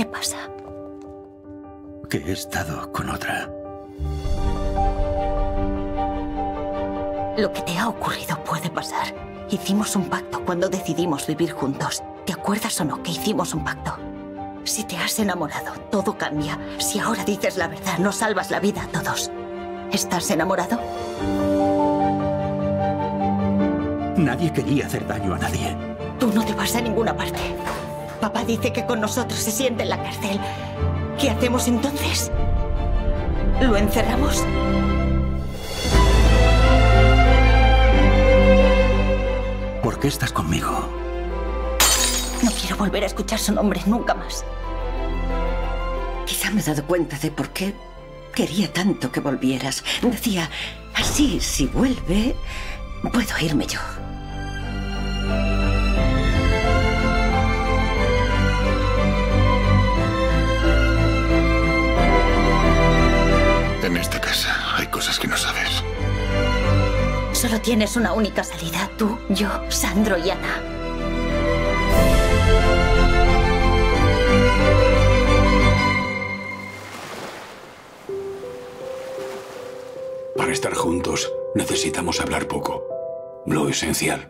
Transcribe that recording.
¿Qué pasa? Que he estado con otra. Lo que te ha ocurrido puede pasar. Hicimos un pacto cuando decidimos vivir juntos. ¿Te acuerdas o no que hicimos un pacto? Si te has enamorado, todo cambia. Si ahora dices la verdad, no salvas la vida a todos. ¿Estás enamorado? Nadie quería hacer daño a nadie. Tú no te vas a ninguna parte. Papá dice que con nosotros se siente en la cárcel. ¿Qué hacemos entonces? ¿Lo encerramos? ¿Por qué estás conmigo? No quiero volver a escuchar su nombre nunca más. Quizá me he dado cuenta de por qué quería tanto que volvieras. Decía, así, si vuelve, puedo irme yo. Solo tienes una única salida, tú, yo, Sandro y Ana. Para estar juntos necesitamos hablar poco. Lo esencial.